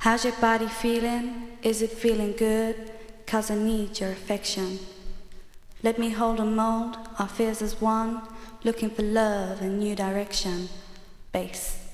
How's your body feeling? Is it feeling good? Cause I need your affection. Let me hold and mold, our fears as one, looking for love and new direction. Bass.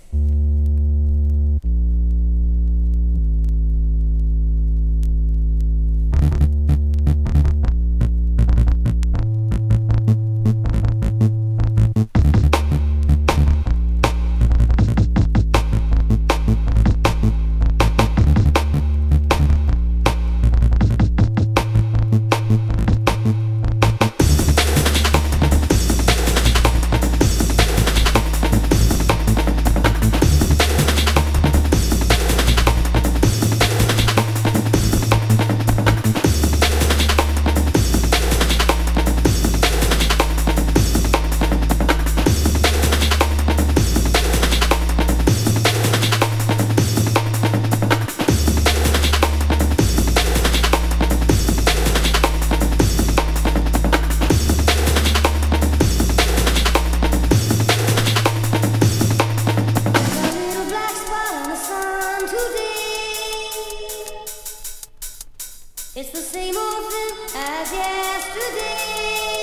It's the same old thing as yesterday.